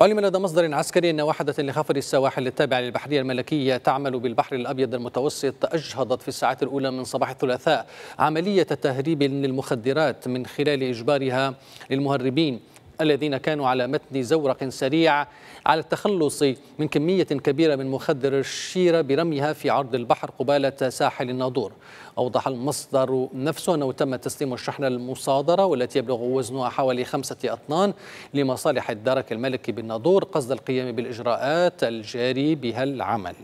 علم لدى مصدر عسكري أن واحدة لخفر السواحل التابعة للبحرية الملكية تعمل بالبحر الأبيض المتوسط أجهضت في الساعات الأولى من صباح الثلاثاء عملية تهريب للمخدرات من خلال إجبارها للمهربين. الذين كانوا على متن زورق سريع على التخلص من كمية كبيرة من مخدر الشيرة برميها في عرض البحر قبالة ساحل الناظور. أوضح المصدر نفسه أنه تم تسليم الشحنة المصادرة والتي يبلغ وزنها حوالي خمسة أطنان لمصالح الدرك الملكي بالناظور قصد القيام بالإجراءات الجاري بها العمل.